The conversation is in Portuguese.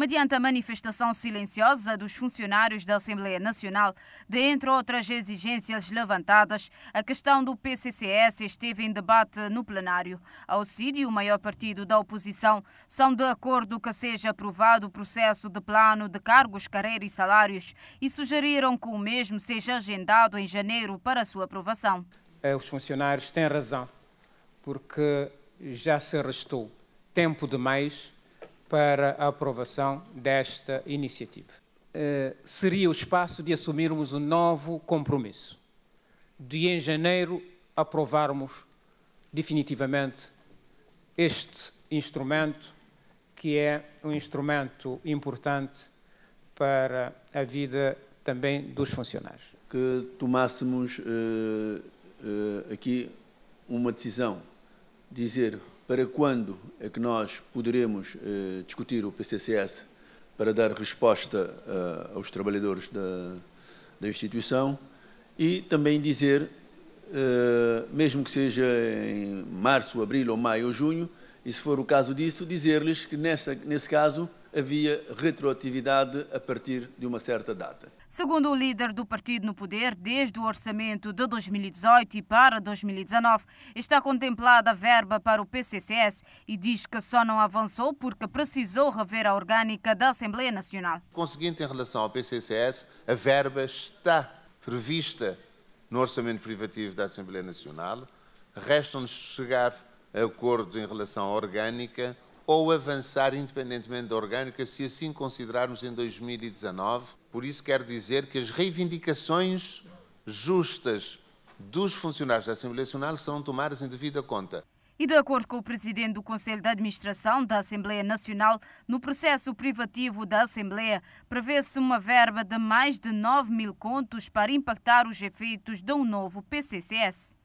mediante a manifestação silenciosa dos funcionários da Assembleia Nacional, de entre outras exigências levantadas, a questão do PCCS esteve em debate no plenário. A OCID e o maior partido da oposição são de acordo que seja aprovado o processo de plano de cargos, carreira e salários e sugeriram que o mesmo seja agendado em janeiro para sua aprovação. Eh, os funcionários têm razão, porque já se restou tempo demais para a aprovação desta iniciativa. Uh, seria o espaço de assumirmos um novo compromisso, de em janeiro aprovarmos definitivamente este instrumento, que é um instrumento importante para a vida também dos funcionários. Que tomássemos uh, uh, aqui uma decisão, dizer para quando é que nós poderemos eh, discutir o PCCS para dar resposta eh, aos trabalhadores da, da, instituição e também dizer, eh, mesmo que seja em março, abril ou maio ou junho, e se for o caso disso, dizer-lhes que nessa, nesse caso havia retroatividade a partir de uma certa data. Segundo o líder do partido no poder, desde o orçamento de 2018 e para 2019, está contemplada a verba para o PCCS e diz que só não avançou porque precisou rever a orgânica da Assembleia Nacional. Conseguinte, em relação ao PCCS, a verba está prevista no orçamento privativo da Assembleia Nacional. Resta-nos chegar acordo em relação à orgânica ou avançar independentemente da orgânica, se assim considerarmos em 2019. Por isso quero dizer que as reivindicações justas dos funcionários da Assembleia Nacional serão tomadas em devida conta. E de acordo com o presidente do Conselho de Administração da Assembleia Nacional, no processo privativo da Assembleia, prevê-se uma verba de mais de 9 mil contos para impactar os efeitos de um novo PCCS.